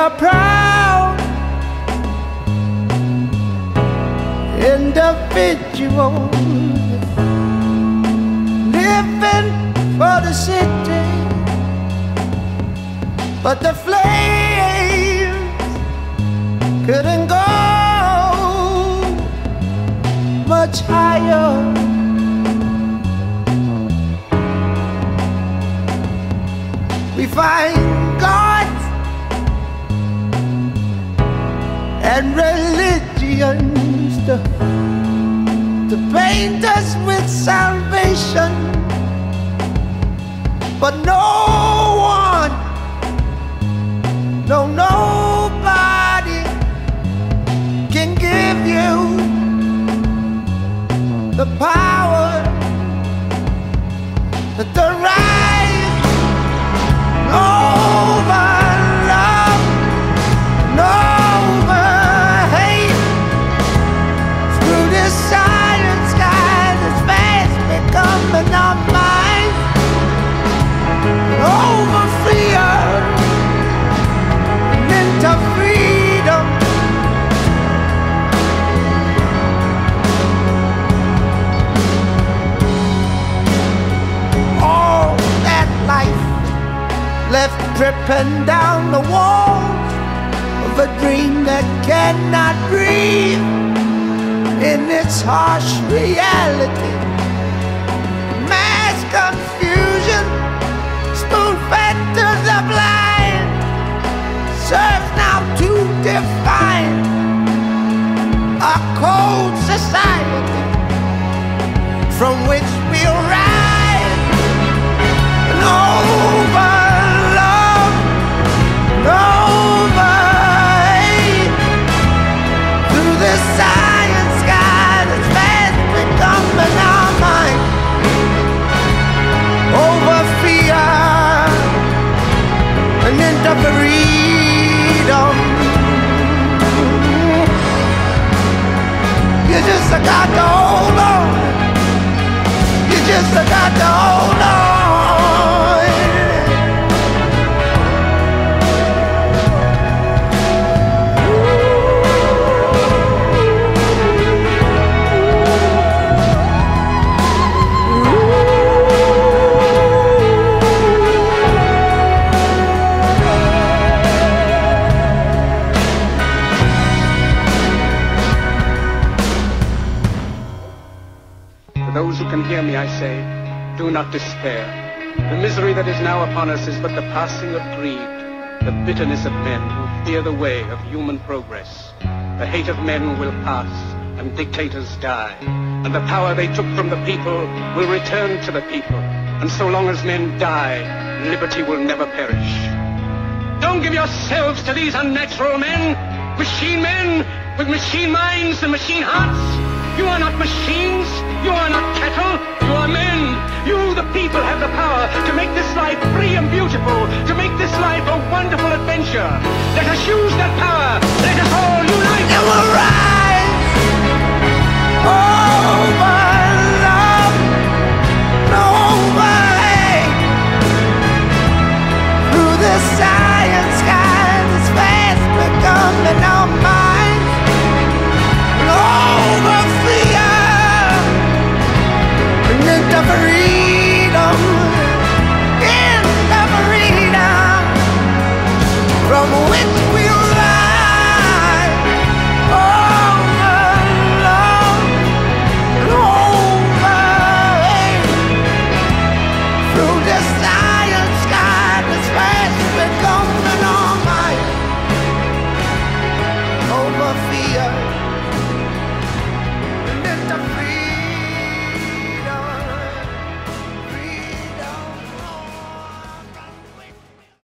a proud individual living for the city, but the flames couldn't go much higher. We find gods and religions to, to paint us with salvation, but no one, no nobody dripping down the walls of a dream that cannot breathe in its harsh reality. Mass confusion, spoon fed to the blind, serves now to define a cold society from which just got to hold on. You just got to hold on. Can hear me, I say, do not despair. The misery that is now upon us is but the passing of greed, the bitterness of men who fear the way of human progress. The hate of men will pass, and dictators die, and the power they took from the people will return to the people. And so long as men die, liberty will never perish. Don't give yourselves to these unnatural men, machine men with machine minds and machine hearts. You are not machines. You are not cattle. You are men. You, the people, have the power to make this life free and beautiful, to make this life a wonderful adventure. Let us use that power. Let us all we'll